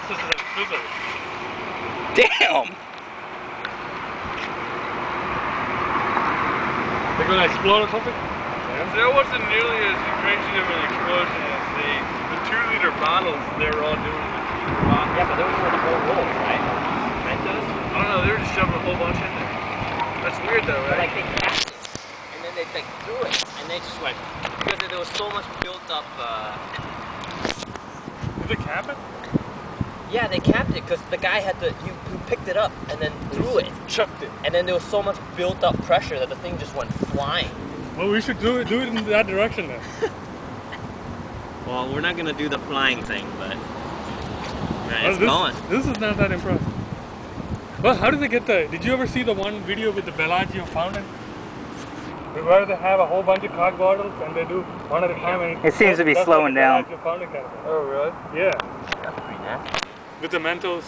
scissors. Damn! They're gonna explode or something? That wasn't nearly as crazy of an explosion as the, the two liter bottles they were all doing in the two liter bottles. Yeah, but those were the whole rolls, right? Mentos? I don't know, they were just shoving a whole bunch in there. That's weird though, But right? like they capped it, and then they like threw it, and they just went because there was so much built up. Uh, Did they cap it? Yeah, they capped it because the guy had to. He, he picked it up and then threw it, Chucked it. and then there was so much built up pressure that the thing just went flying. Well, we should do it, do it in that direction then. Well, we're not gonna do the flying thing, but Well, this, This is not that impressive. Well, how did they get the? Did you ever see the one video with the Bellagio fountain? Where they have a whole bunch of Coke bottles and they do one at a time. And It seems to be slowing what the down. Bellagio fountain kind of Oh really? Yeah, That's pretty nasty. With the Mentos.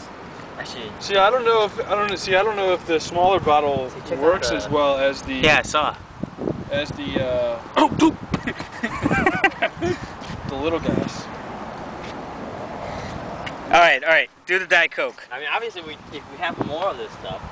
Actually, See, I don't know if I don't. See, I don't know if the smaller bottle See, check out works the- as well as the Yeah, I saw. as the uh, oh poop the little guys. Alright, alright. Do the Diet Coke. I mean, obviously, we if we have more of this stuff,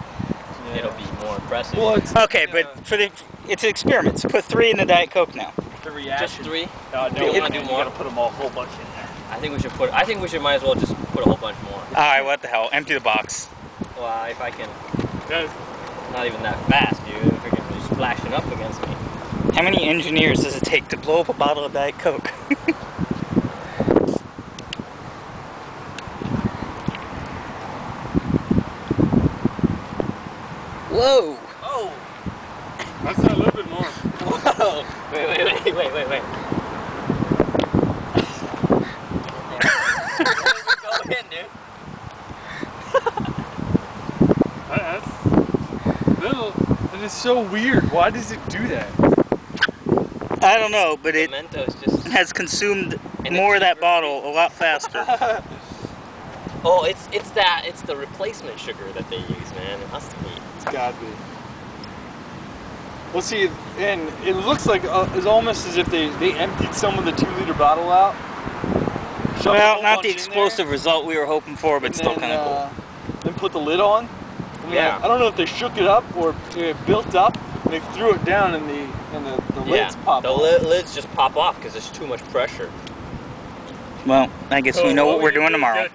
it'll be more impressive. Well, it's Okay, but for the it's an experiment. So put three in the Diet Coke now. the reaction. just three. Uh, Do you wanna do more? put them all a whole bunch in there. I think we should put. I think we should might as well just put a whole bunch more. Alright, what the hell? Empty the box. Well, if I can, Guys, not even that fast, dude. If we can be splashing up against me. How many engineers does it take to blow up a bottle of Diet Coke? Whoa! Oh! let's a little bit more. Whoa! Wait, wait, wait, wait, wait, wait. Go in, dude. That- That's little. That is so weird. Why does it do that? I don't know, but it just. has consumed more of that bottle a lot faster. Oh, it's it's that it's the replacement sugar that they use, man. It has to be. It's gotta be. Well, see, and it looks like uh, it's almost as if they, they emptied some of the two liter bottle out. well, not the in explosive result we were hoping for, but and still kind of cool. uh, Then put the lid on. I mean, Yeah. I, I don't know if they shook it up or it built up. And they threw it down, and the and the, the lids pop the off. li- lids just pop off because there's too much pressure. Well, I guess we know So what we're doing tomorrow. get